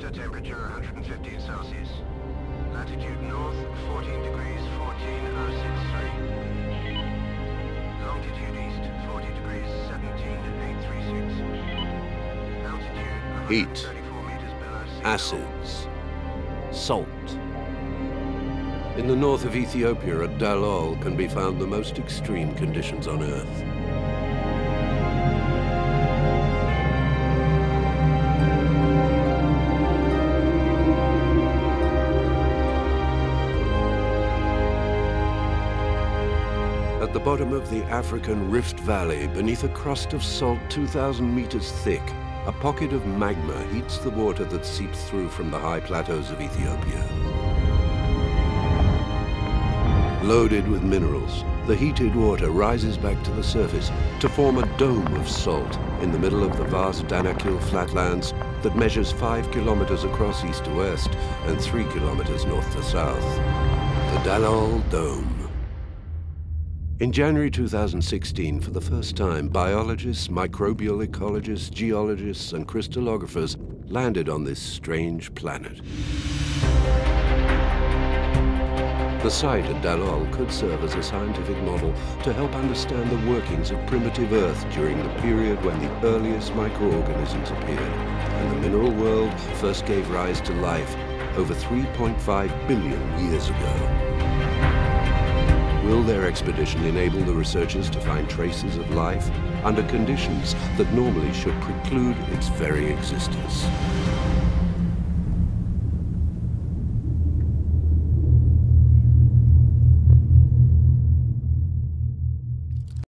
Water temperature 115 Celsius. Latitude north 14 degrees 14063. Longitude east 40 degrees 17836. Altitude Heat. meters below. Acids. Salt. In the north of Ethiopia at Dallol can be found the most extreme conditions on Earth. At the bottom of the African Rift Valley, beneath a crust of salt 2,000 meters thick, a pocket of magma heats the water that seeps through from the high plateaus of Ethiopia. Loaded with minerals, the heated water rises back to the surface to form a dome of salt in the middle of the vast Danakil flatlands that measures five kilometers across east to west and three kilometers north to south. The Dallol Dome. In January 2016, for the first time, biologists, microbial ecologists, geologists, and crystallographers landed on this strange planet. The site at Dallol could serve as a scientific model to help understand the workings of primitive Earth during the period when the earliest microorganisms appeared and the mineral world first gave rise to life over 3.5 billion years ago. Will their expedition enable the researchers to find traces of life under conditions that normally should preclude its very existence?